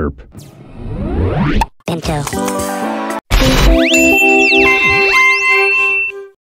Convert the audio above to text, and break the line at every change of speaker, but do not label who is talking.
chirp.
Bento.